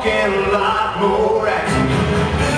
talking a lot more action.